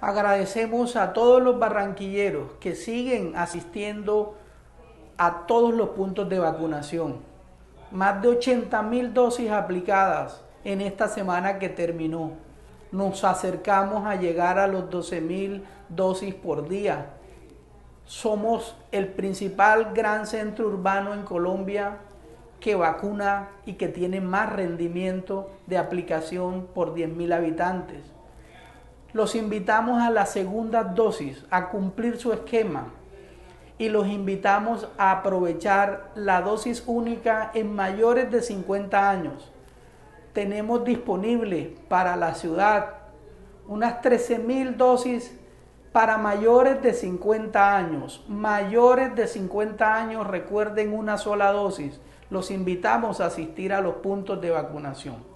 Agradecemos a todos los barranquilleros que siguen asistiendo a todos los puntos de vacunación. Más de 80 mil dosis aplicadas en esta semana que terminó. Nos acercamos a llegar a los 12 mil dosis por día. Somos el principal gran centro urbano en Colombia que vacuna y que tiene más rendimiento de aplicación por 10.000 habitantes. Los invitamos a la segunda dosis, a cumplir su esquema y los invitamos a aprovechar la dosis única en mayores de 50 años. Tenemos disponible para la ciudad unas 13.000 dosis para mayores de 50 años. Mayores de 50 años recuerden una sola dosis los invitamos a asistir a los puntos de vacunación.